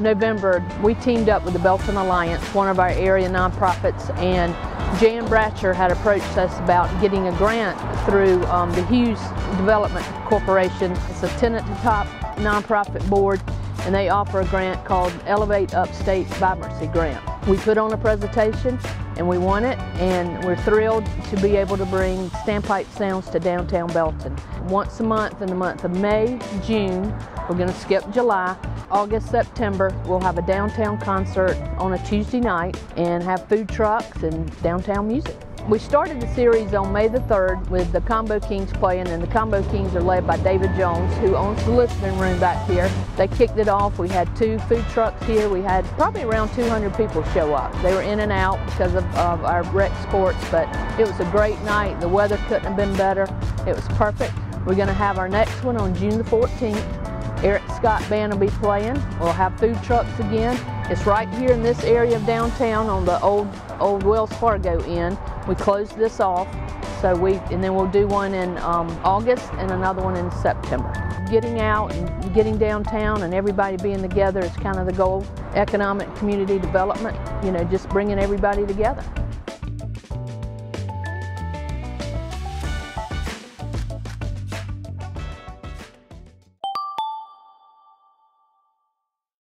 November, we teamed up with the Belton Alliance, one of our area nonprofits, and Jan Bratcher had approached us about getting a grant through um, the Hughes Development Corporation. It's a Ten at the Top nonprofit board and they offer a grant called Elevate Upstate Vibrancy Grant. We put on a presentation and we won it and we're thrilled to be able to bring Standpipe Sounds to downtown Belton. Once a month in the month of May, June, we're going to skip July, August, September, we'll have a downtown concert on a Tuesday night and have food trucks and downtown music. We started the series on May the 3rd with the Combo Kings playing, and the Combo Kings are led by David Jones, who owns the listening room back here. They kicked it off. We had two food trucks here. We had probably around 200 people show up. They were in and out because of, of our rec sports, but it was a great night. The weather couldn't have been better. It was perfect. We're going to have our next one on June the 14th. Eric Scott Band will be playing. We'll have food trucks again. It's right here in this area of downtown on the old old Wells Fargo Inn. We closed this off, so we and then we'll do one in um, August and another one in September. Getting out and getting downtown and everybody being together is kind of the goal. Economic community development, you know, just bringing everybody together.